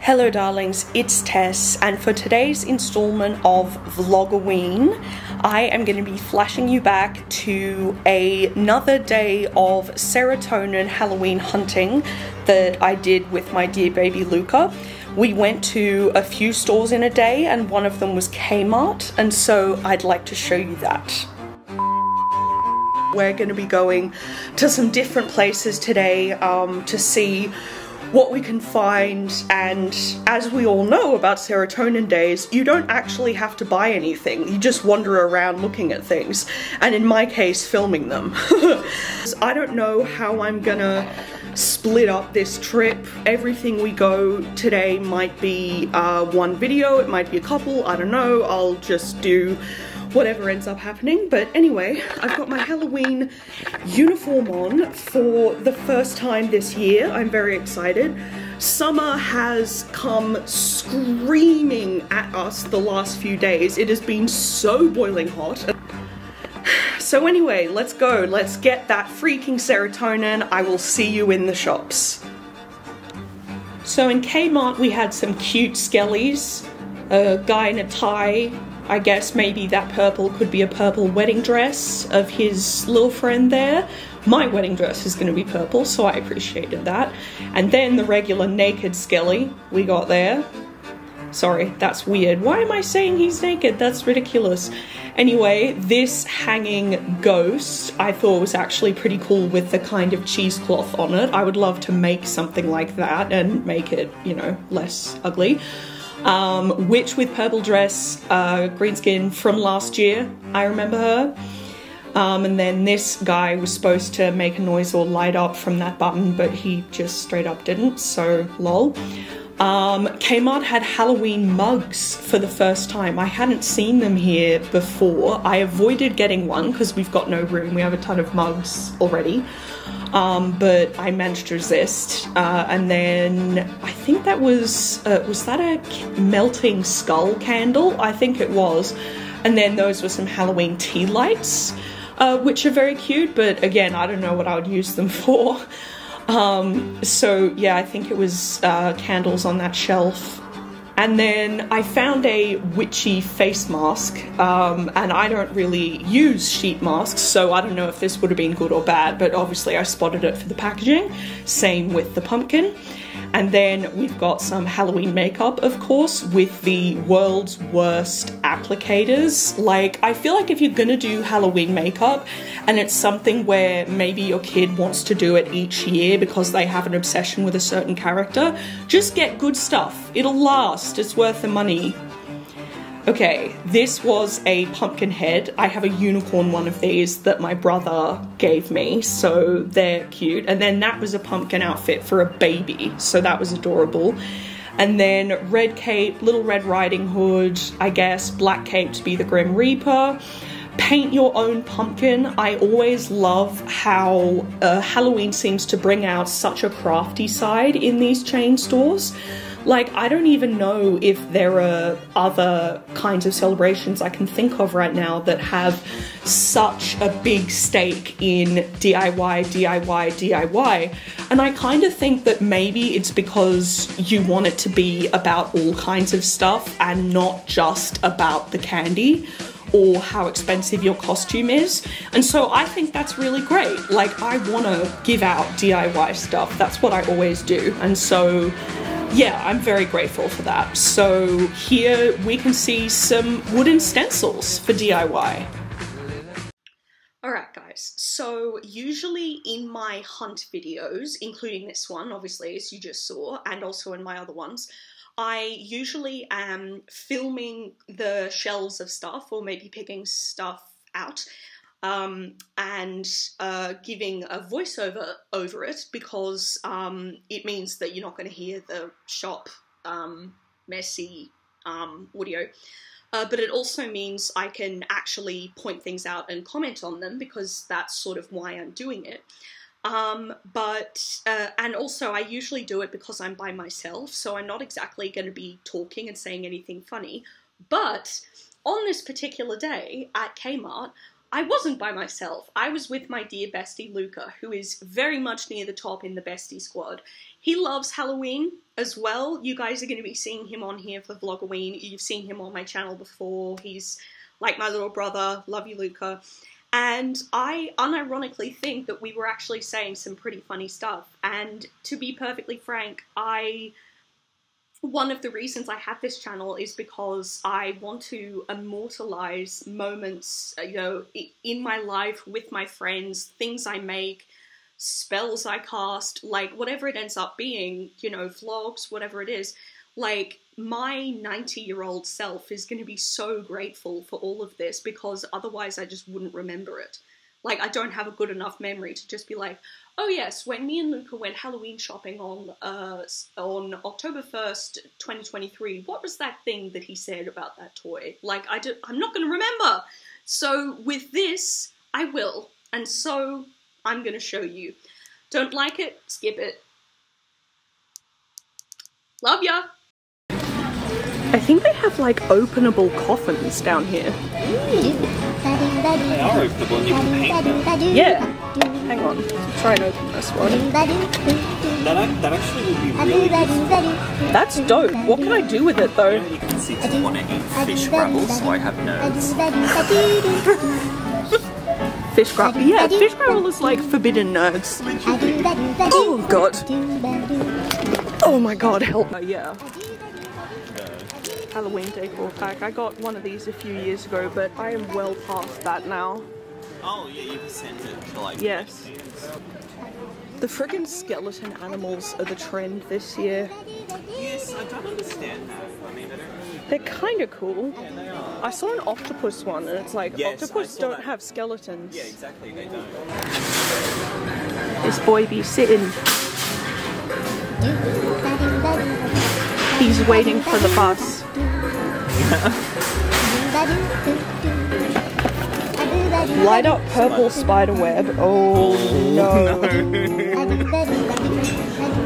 Hello, darlings, it's Tess, and for today's installment of Vlogoween, I am going to be flashing you back to a, another day of serotonin Halloween hunting that I did with my dear baby Luca. We went to a few stores in a day, and one of them was Kmart, and so I'd like to show you that. We're going to be going to some different places today um, to see what we can find and as we all know about serotonin days you don't actually have to buy anything. You just wander around looking at things and in my case filming them. I don't know how I'm gonna split up this trip. Everything we go today might be uh, one video it might be a couple I don't know. I'll just do whatever ends up happening. But anyway, I've got my Halloween uniform on for the first time this year. I'm very excited. Summer has come screaming at us the last few days. It has been so boiling hot. So anyway, let's go. Let's get that freaking serotonin. I will see you in the shops. So in Kmart we had some cute skellies, a guy in a tie, I guess maybe that purple could be a purple wedding dress of his little friend there. My wedding dress is going to be purple, so I appreciated that. And then the regular naked Skelly we got there. Sorry, that's weird. Why am I saying he's naked? That's ridiculous. Anyway, this hanging ghost I thought was actually pretty cool with the kind of cheesecloth on it. I would love to make something like that and make it, you know, less ugly. Um, Witch with purple dress, uh, green skin from last year. I remember her. Um, and then this guy was supposed to make a noise or light up from that button, but he just straight up didn't, so lol. Um, Kmart had Halloween mugs for the first time. I hadn't seen them here before. I avoided getting one because we've got no room. We have a ton of mugs already. Um, but I managed to resist. Uh, and then I think that was uh, was that a melting skull candle? I think it was. And then those were some Halloween tea lights, uh, which are very cute. But again, I don't know what I would use them for. Um, so yeah, I think it was uh, candles on that shelf. And then I found a witchy face mask, um, and I don't really use sheet masks, so I don't know if this would have been good or bad, but obviously I spotted it for the packaging. Same with the pumpkin. And then we've got some Halloween makeup, of course, with the world's worst applicators. Like, I feel like if you're gonna do Halloween makeup and it's something where maybe your kid wants to do it each year because they have an obsession with a certain character, just get good stuff. It'll last, it's worth the money. Okay, this was a pumpkin head. I have a unicorn one of these that my brother gave me, so they're cute. And then that was a pumpkin outfit for a baby, so that was adorable. And then red cape, little red riding hood, I guess, black cape to be the Grim Reaper. Paint your own pumpkin. I always love how uh, Halloween seems to bring out such a crafty side in these chain stores. Like, I don't even know if there are other kinds of celebrations I can think of right now that have such a big stake in DIY, DIY, DIY. And I kind of think that maybe it's because you want it to be about all kinds of stuff and not just about the candy or how expensive your costume is. And so I think that's really great. Like, I want to give out DIY stuff. That's what I always do. And so yeah, I'm very grateful for that. So here we can see some wooden stencils for DIY. Alright guys, so usually in my hunt videos, including this one obviously as you just saw, and also in my other ones, I usually am filming the shelves of stuff or maybe picking stuff out um, and uh, giving a voiceover over it because um, it means that you're not going to hear the shop um, messy um, audio. Uh, but it also means I can actually point things out and comment on them because that's sort of why I'm doing it. Um, but, uh, and also I usually do it because I'm by myself, so I'm not exactly going to be talking and saying anything funny. But on this particular day at Kmart, I wasn't by myself. I was with my dear bestie Luca, who is very much near the top in the bestie squad. he loves Halloween as well. You guys are going to be seeing him on here for Vlogoween. You've seen him on my channel before. He's like my little brother. Love you, Luca. And I unironically think that we were actually saying some pretty funny stuff. And to be perfectly frank, I one of the reasons I have this channel is because I want to immortalize moments, uh, you know, in my life with my friends, things I make, spells I cast, like whatever it ends up being, you know, vlogs, whatever it is. Like, my 90 year old self is going to be so grateful for all of this because otherwise I just wouldn't remember it. Like, I don't have a good enough memory to just be like, oh yes, when me and Luca went Halloween shopping on uh, on October 1st, 2023, what was that thing that he said about that toy? Like, I do, I'm not going to remember. So with this, I will. And so I'm going to show you. Don't like it? Skip it. Love ya! I think they have like openable coffins down here. They are openable and you can. Yeah. Hang on. Try and open this one. That, that actually would be really good. That's dope. What can I do with it though? You can see I want to eat fish gravel, so I have nerds. fish gravel. Yeah, fish gravel is like forbidden nerds. Oh god. Oh my god, help. Uh, yeah. Halloween decor pack. I got one of these a few years ago, but I am well past that now. Oh yeah, you've sent it to like Yes. The friggin' skeleton animals are the trend this year. Yes, I don't understand that. I mean, I don't really... They're kind of cool. Yeah, they are. I saw an octopus one, and it's like Yes, octopus don't that. have skeletons. Yeah, exactly, they don't. This boy be sitting. He's waiting for the bus. Light up purple spider web. Oh no.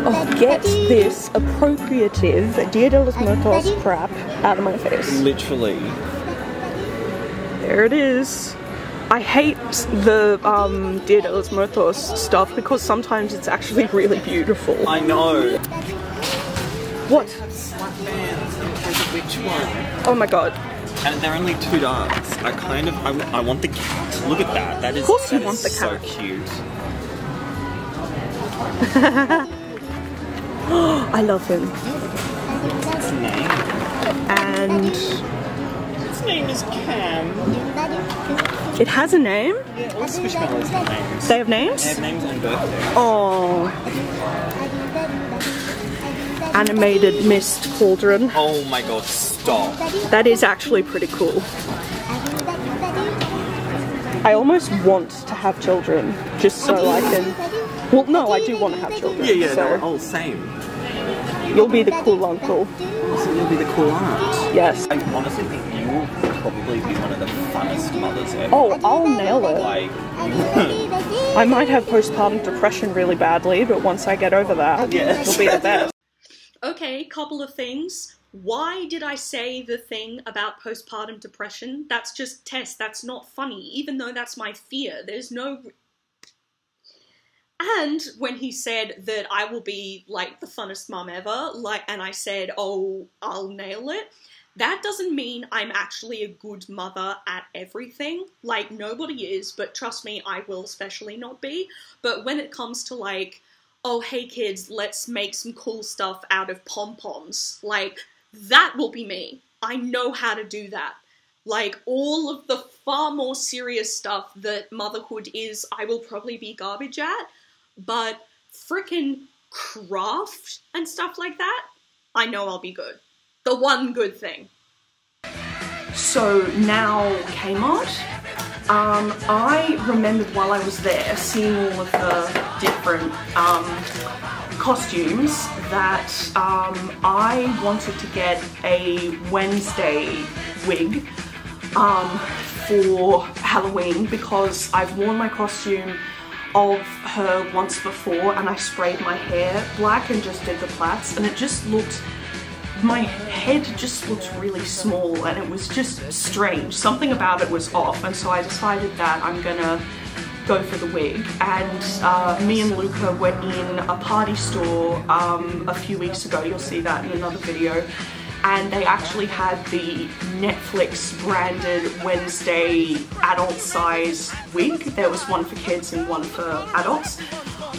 Oh, get this appropriative Dia de los Muertos crap out of my face. Literally. There it is. I hate the um, Dia de los Muertos stuff because sometimes it's actually really beautiful. I know. What? Slap bands. There's a witch one. Oh my god. And they're only two dogs. I kind of, I, I want the cat. Look at that. That is, Of course you want the so cute. I love him. What's his name? And His name is Cam. it has a name? Yeah, all Squishmallows have names. They have They names? have names and birthdays. Oh. Animated mist cauldron. Oh my god, stop. That is actually pretty cool. I almost want to have children just so I can. Well, no, I do want to have children. Yeah, yeah, so oh, same. You'll be the cool uncle. So you'll be the cool aunt. Yes. I honestly think you will probably be one of the funnest mothers ever. Oh, I'll nail it. Like, I might have postpartum depression really badly, but once I get over that, Yeah. it'll be the best. Okay, couple of things. Why did I say the thing about postpartum depression? That's just test. that's not funny, even though that's my fear. There's no. And when he said that I will be like the funnest mum ever, like, and I said, oh, I'll nail it, that doesn't mean I'm actually a good mother at everything. Like, nobody is, but trust me, I will especially not be. But when it comes to like, oh, hey kids, let's make some cool stuff out of pom poms, like, that will be me. I know how to do that. Like, all of the far more serious stuff that motherhood is, I will probably be garbage at. But frickin' craft and stuff like that, I know I'll be good. The one good thing. So now Kmart. Um, I remembered while I was there seeing all of the different um, costumes that um, I wanted to get a Wednesday wig um, for Halloween because I've worn my costume of her once before and I sprayed my hair black and just did the plaits and it just looked my head just looked really small and it was just strange. Something about it was off and so I decided that I'm gonna go for the wig, and uh, me and Luca went in a party store um, a few weeks ago. You'll see that in another video. And they actually had the Netflix branded Wednesday adult size wig. There was one for kids and one for adults.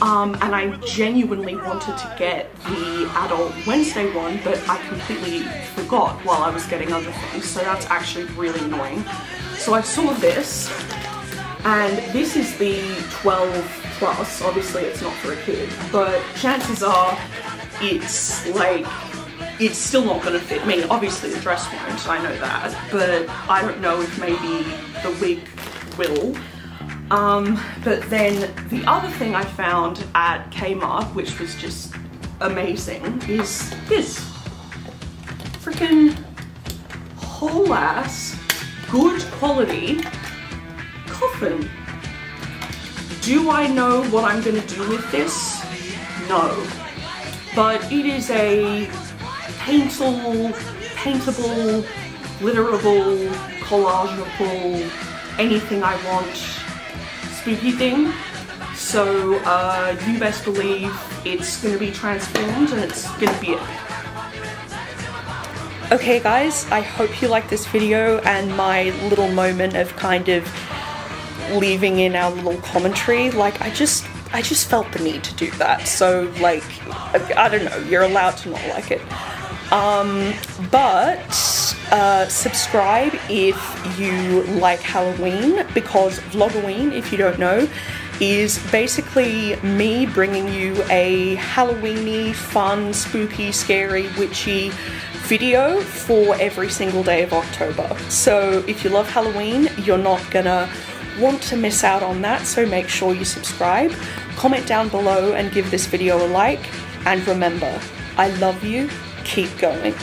Um, and I genuinely wanted to get the adult Wednesday one, but I completely forgot while I was getting other things, so that's actually really annoying. So I saw this, and this is the 12 plus, obviously it's not for a kid, but chances are it's like, it's still not going to fit me. Obviously the dress won't, I know that, but I don't know if maybe the wig will. Um, but then the other thing I found at Kmart, which was just amazing, is this. Freaking whole ass, good quality coffin. Do I know what I'm gonna do with this? No. But it is a paintable, paintable, glitterable, collageable, anything I want spooky thing. So uh, you best believe it's going to be transformed and it's going to be epic. Okay guys, I hope you like this video and my little moment of kind of leaving in our little commentary. Like I just, I just felt the need to do that. So like, I don't know, you're allowed to not like it. Um, but uh, subscribe if you like Halloween because Vlogoween, if you don't know, is basically me bringing you a Halloweeny, fun, spooky, scary, witchy video for every single day of October. So if you love Halloween, you're not gonna want to miss out on that, so make sure you subscribe. Comment down below and give this video a like. And remember, I love you keep going.